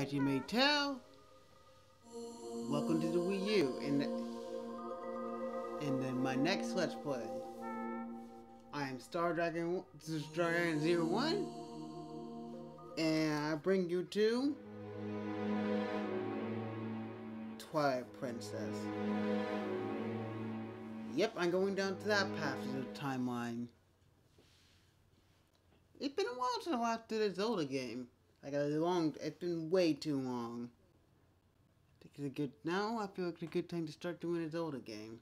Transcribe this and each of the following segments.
as you may tell, welcome to the Wii U. And, and then my next Let's Play. I am Star Dragon, Star Dragon Zero One, and I bring you to Twilight Princess. Yep, I'm going down to that path of the timeline. It's been a while since I last did a Zelda game. Like a long, it's been way too long. I think it's a good, now I feel like it's a good time to start doing a Zelda game.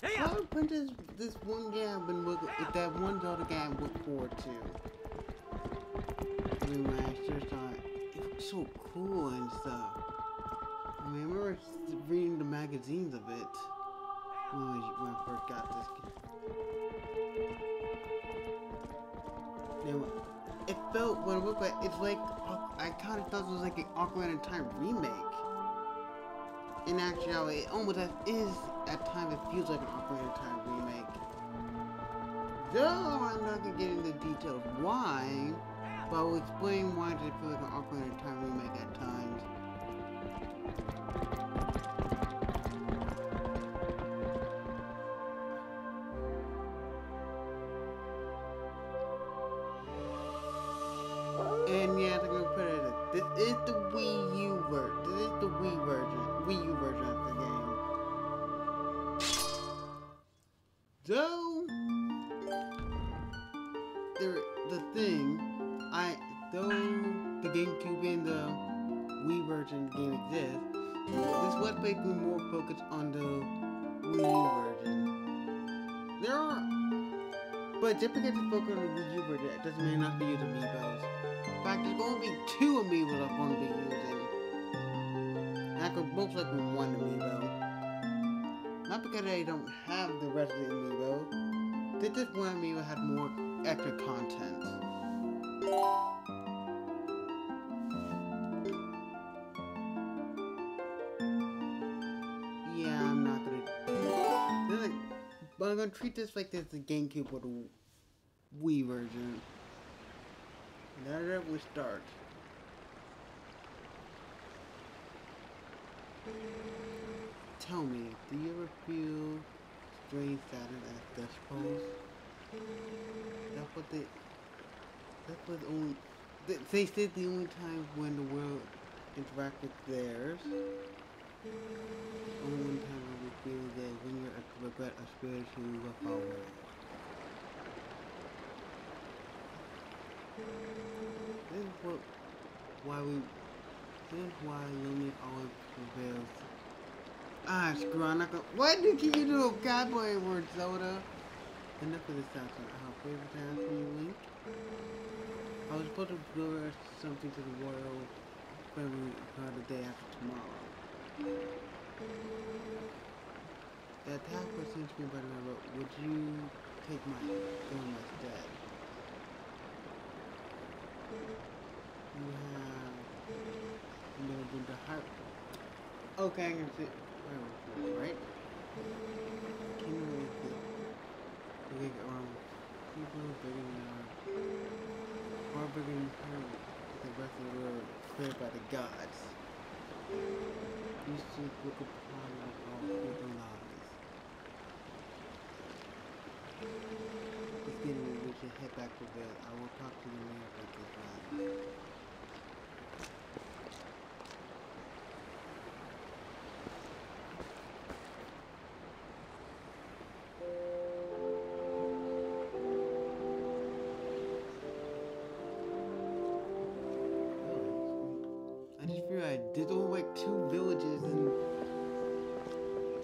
Hey, uh. Twilight Princess, this one game I've been looking, that one Zelda game I look forward to. I when I first saw it, looked so cool and stuff. I mean, I remember reading the magazines of it this. Now, it felt, when it looked like, it's like, I kind of thought it was like an Ocarina of Time remake. In actuality, it almost is, at times, it feels like an Ocarina of Time remake. Though I'm not to get into details why, but I will explain why it feel like an Ocarina of Time remake at times. I though the GameCube and the Wii version game exist, this was basically more focused on the Wii version. There are, but just because it's focused on the Wii U version, it doesn't mean not to use amiibos. In fact, there's going to be two amiibos I'm going to be using. I could most likely one amiibo. Not because I don't have the rest of the amiibo. This just one amiibo had more extra content. Yeah, I'm not gonna. But I'm gonna treat this like this is a GameCube or the Wii version. There we start. Tell me, do you ever feel strange sadness at this pose? That's what they. That's what only. They, said the only time when the world interact with theirs. Only one time when we feel that when you're a regret a spirit who will follow. This is what, why we, this is why loneliness always prevails. Ah, I'm why did you do a cowboy word, Zelda? Enough of this. Our favorite time for you, Link. I was supposed to deliver something to the royal family for the day after tomorrow. The attack was sent to me by the road. Would you take my gun instead? You have never been to heart. Okay, I can see. Right? Can you read it? Around people bigger than our than her, the rest of the world created by the gods. You should look upon all people lives. It's getting late. We should head back to bed. I will talk to the mayor about this matter. There's only like two villages and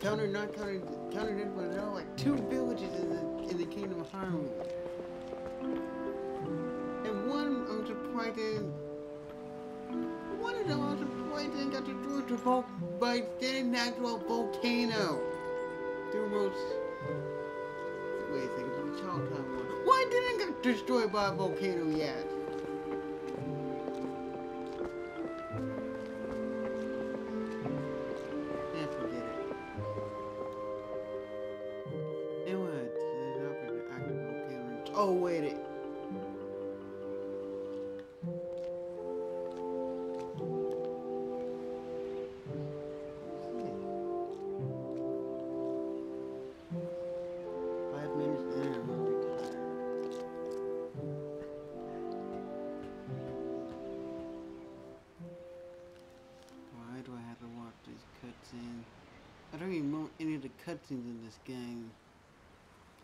counter not counter this one, there are like two villages in the in the Kingdom of Hyrule. And one I'm surprised one of them I'm surprised in got destroyed to vol- by standing a volcano. The most wait a second, child time one. Why didn't it get destroyed by a volcano yet?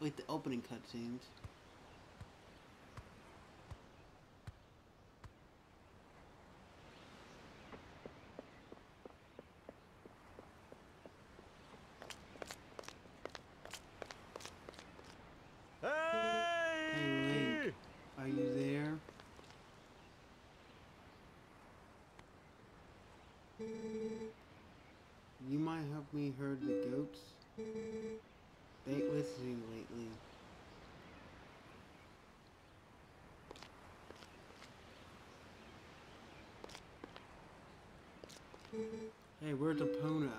Like the opening cutscenes. Hey, Link, are you there? You might help me herd the goats. They ain't listening lately. Hey, where's Epona?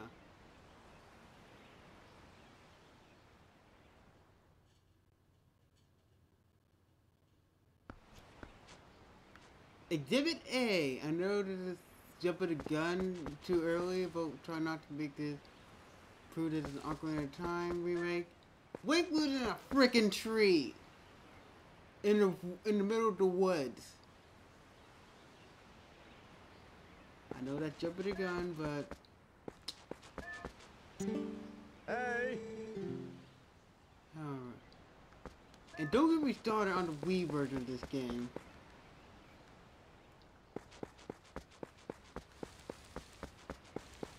Exhibit A. I know this is jumping a gun too early, but try not to make this prove this is an of Time remake. Link was in a freaking tree in the in the middle of the woods. I know that's jumping a gun, but Hey! alright. And don't get me started on the Wii version of this game.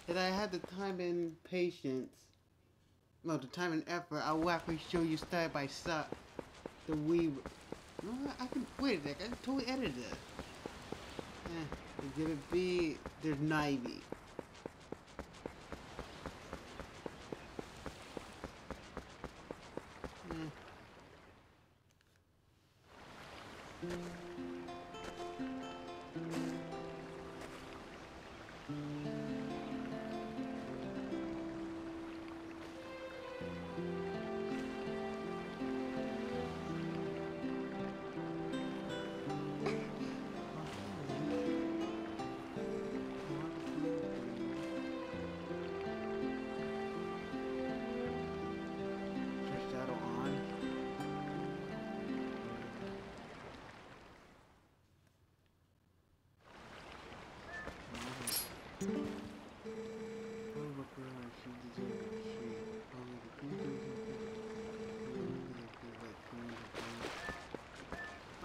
If I had the time and patience, no, the time and effort, I will actually show you step by step the Wii. No, I can wait a sec. I can totally edit it. Eh, exhibit B, there's Nivy.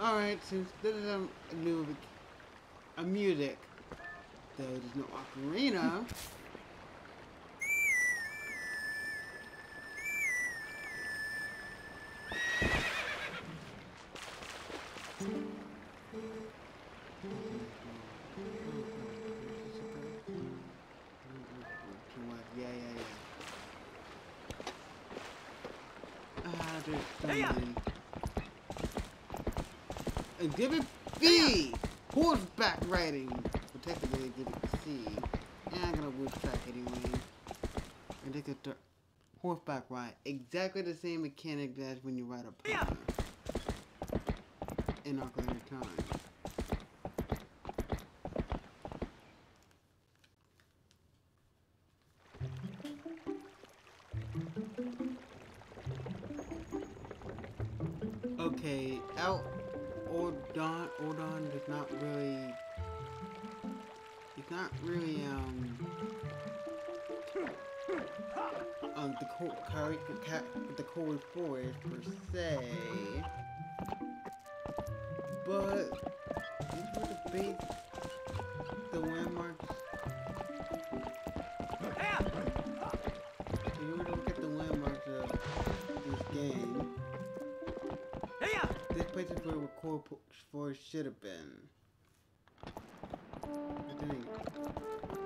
Alright, since this is a, a new a music, though there's no ocarina. Exhibit B! Horseback riding! Well, technically Exhibit C. Yeah, I'm gonna lose track anyway. Th- horseback ride. Exactly the same mechanic as when you ride a Yeah. pony. In Ocarina of Time. Um the curry the cold forest per se. But these were the big the landmarks if you were to at the landmarks of this game, this place is where Cold Forest should have been.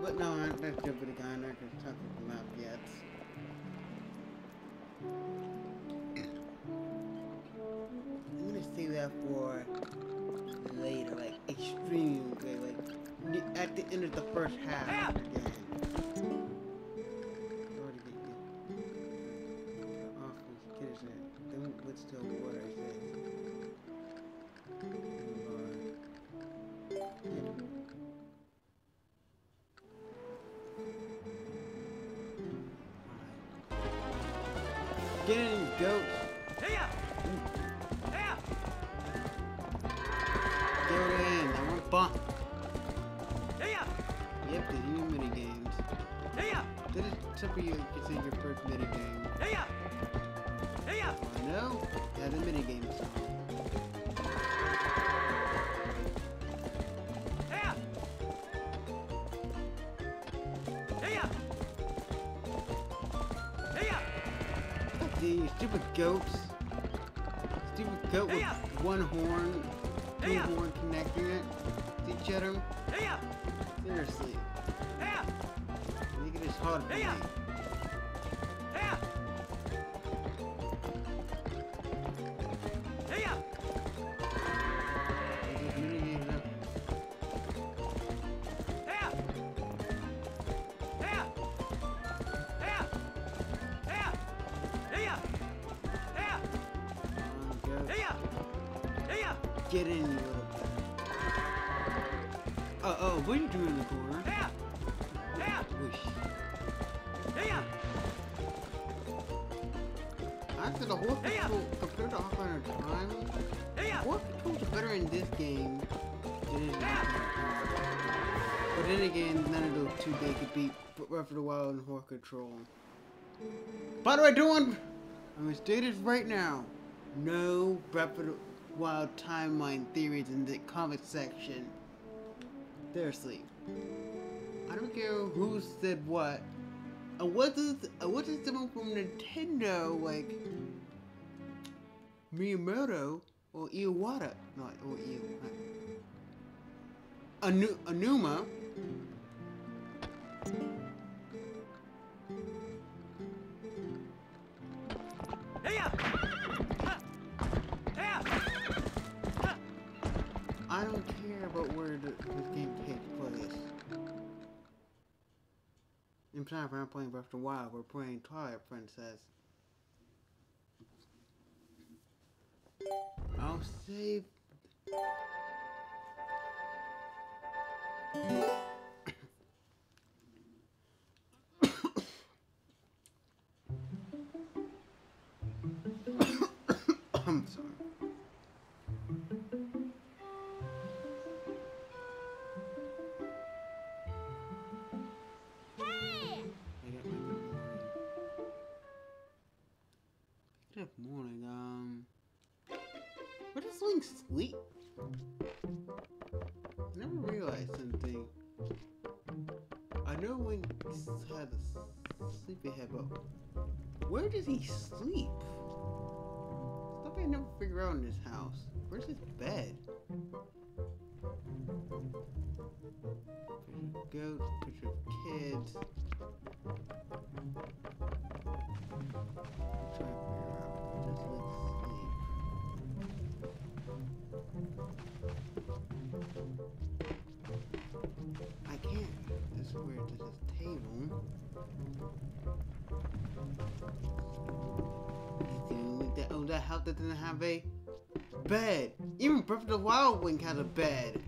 But no, I'm not jumping the gun. I'm not gonna talk about the yet. I'm gonna save that for later, like extremely later, like at the end of the first half. Of the game. Get in, goat. Hiya! Hiya! Get in. I want bomb. Hiya! Yep, there's new mini games. Hiya! This is something you consider your first mini game. Hiya! Hiya! I know. Yeah, the mini goats. Stupid goat with one horn, two horn connecting it. To each other. Seriously, make it as hard Get in, you little. Uh oh, what are you doing in the corner? Yeah. Yeah. Whoosh. Hiya! After the horse control, compared to Ocarina of Time, horse controls are better in this game than in Hiya! Ocarina. But then again, none of those two they could beat Breath of the Wild and horse control. By the way, doing, I'm gonna state this right now. No Breath of the Wild timeline theories in the comic section. They're asleep. I don't care who said what. Uh, what uh, what is someone from Nintendo like Miyamoto or Iwata? Not or Iwata. Anu Aonuma. Where this game takes place. In time, we're not playing Breath of the Wild. We're playing Twilight Princess. I'll save. Sleep? I never realized something. I know when he had a sleepy head, but where does he sleep? Stuff I never figure out in this house. Where's his bed? Goats, picture of kids. I can't. This table. It's the only that oh that house that doesn't have a bed. Even Breath of the Wild Link has a bed.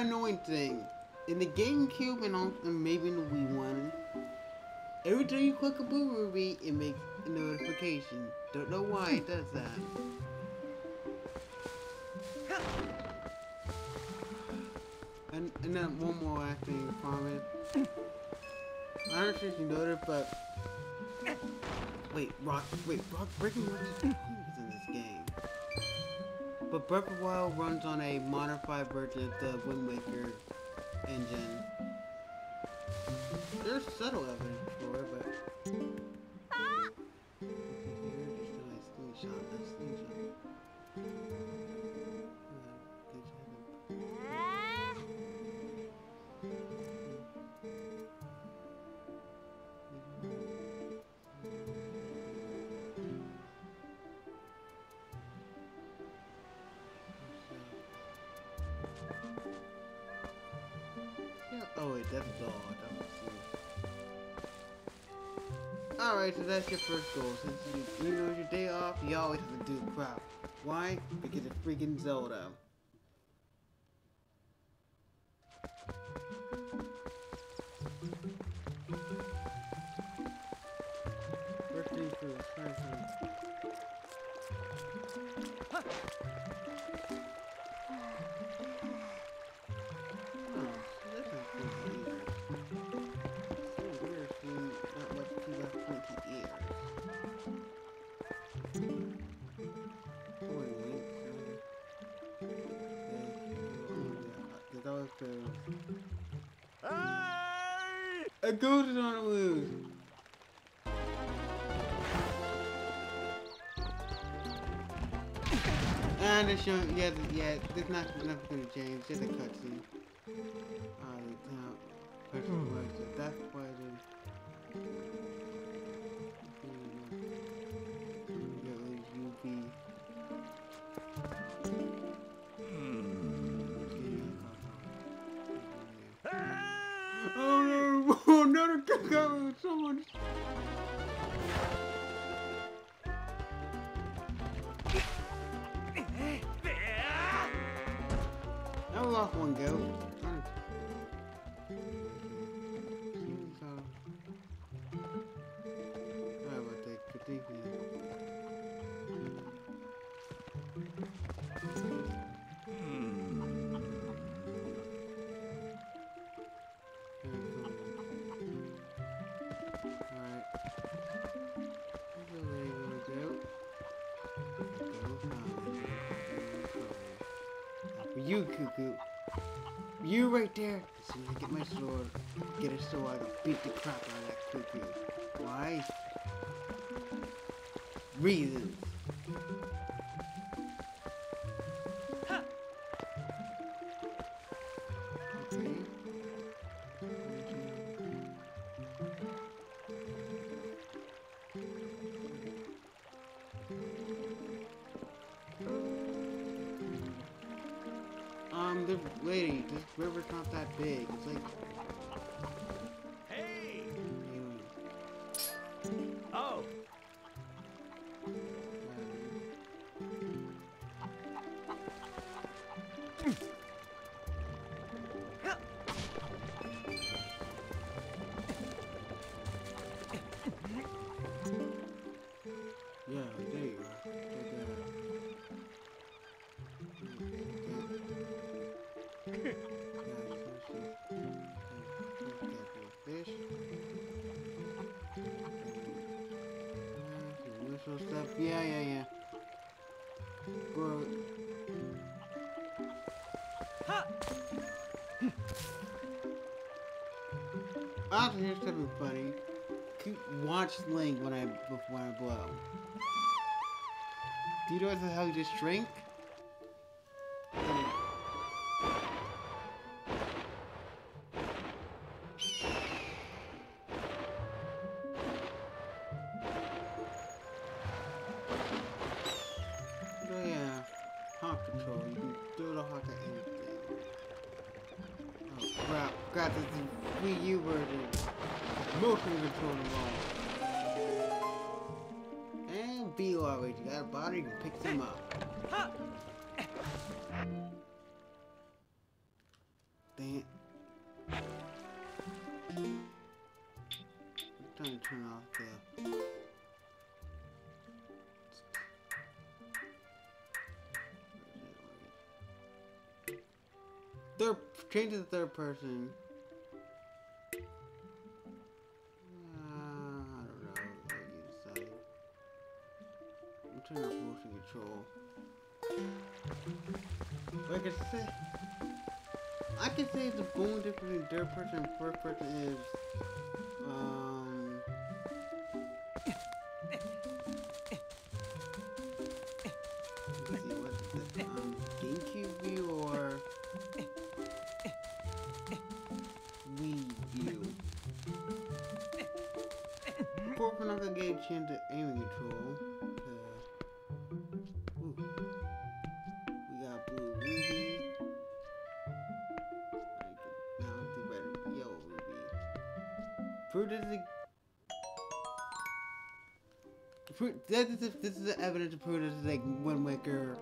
Annoying thing. In the GameCube and, on, and maybe in the Wii one, every time you click a blue ruby, it makes a notification. Don't know why it does that. And, and then one more last thing, comment. I don't know if you noticed, but wait, rock, wait, rock breaking rock But Breath of the Wild runs on a modified version of the Wind Waker engine. There's subtle evidence Alright, so that's your first goal. Since you, it's your day off, you always have to do crap. Why? Because it's freaking Zelda. First thing first. Hey! A ghost is on the loose! And it's showing, yeah, yeah, there's not nothing gonna change, just a cutscene. Now, person was, that's why it I lost one go. Uh, Sorry you, cuckoo. You right there. As soon as I get my sword, get a sword, I'll beat the crap out of that cuckoo. Why? Reasons. Some initial stuff. Yeah, yeah, yeah. Also, here's funny. Keep- Watch Link when I before I blow. Do you notice how you just? Oh the Wii U version. Motion control. Always. You got a body, you can pick them up. It. I'm trying to turn off the. Third, change to the third person. Say the only difference between third person and first person is, um, let's see, what's this, um, GameCube view or Wii view? Of course, we're not gonna get a chance to aiming control. did the... This, is, the evidence to prove this is like Wind Waker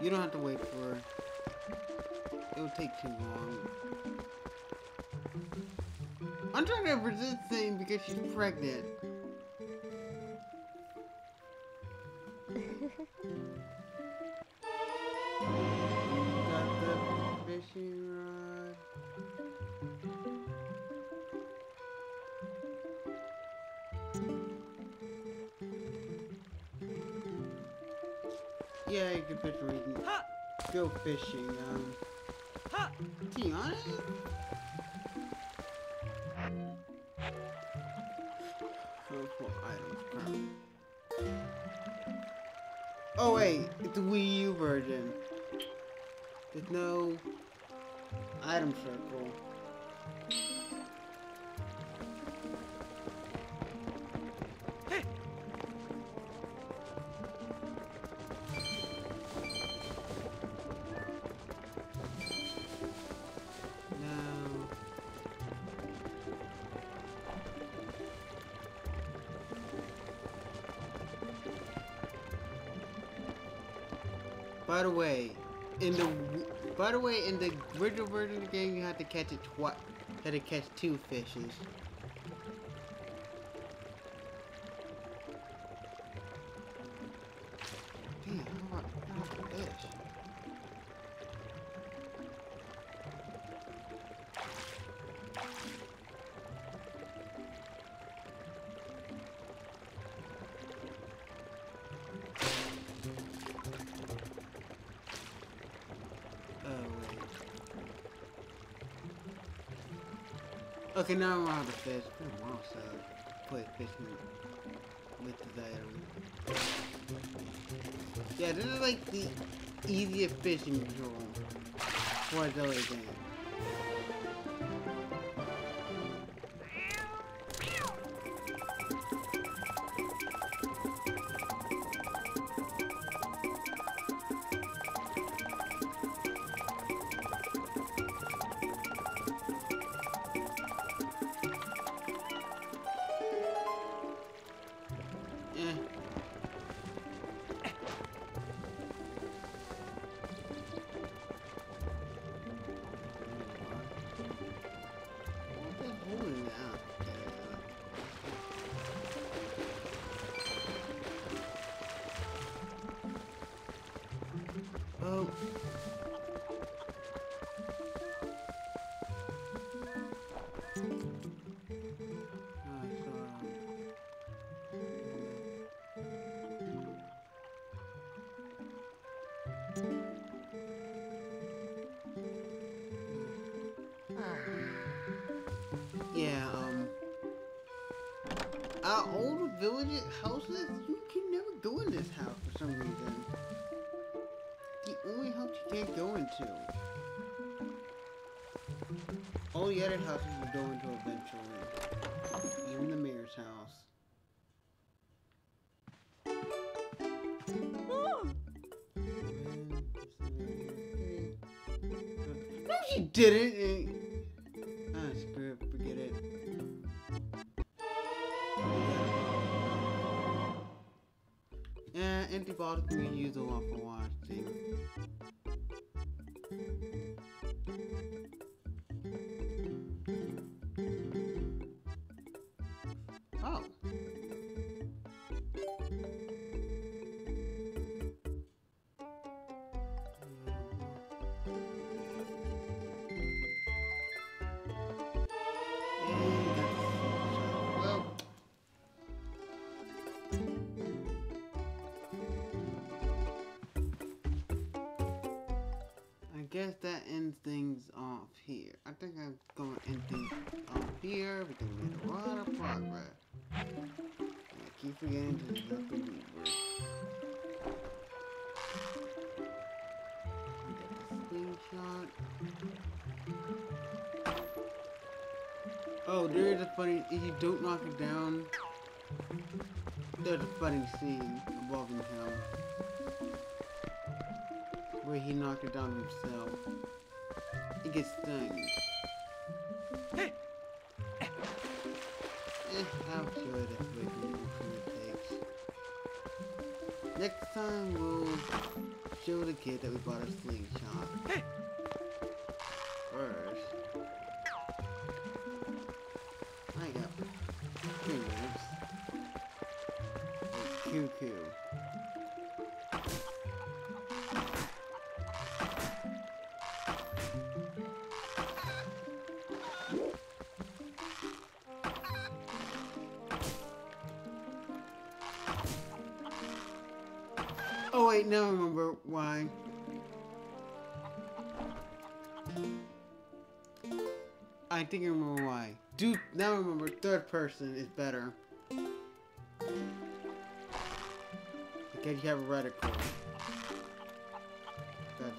You don't have to wait for. It would take too long. I'm trying to resist saying because she's pregnant. Got the fishing rod. Yeah, you can fish reading. Go fishing, um. Tiana? Colorful items. Oh wait, it's the Wii U version. There's no item circle. The by the way, in the original version of the game, you had to catch it twice. Had to catch two fishes. Okay, now I'm on the fish. It's been a while since I played fishing with the item. Yeah, this is like the easiest fishing control for a Zelda game. Our old village houses, you can never go in this house for some reason. The only house you can't go into. All the other houses you go into eventually. Even the mayor's house. No, she didn't! Bottles can be used a lot for guess that ends things off here. I think I'm going to end things off here because we made a lot of progress. And I keep forgetting to deduct the the slingshot. Oh, there is a funny. If you don't knock it down, there's a funny scene involving him he knocked it down himself. He gets stung. Hey! Eh, I'm sure that's way too long it takes. Next time we'll show the kid that we bought a slingshot. Hey! First, I got two minutes. Cuckoo. I think I remember why. Dude, now remember third person is better. Because you have a reticle. Got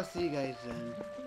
I'll see you guys then.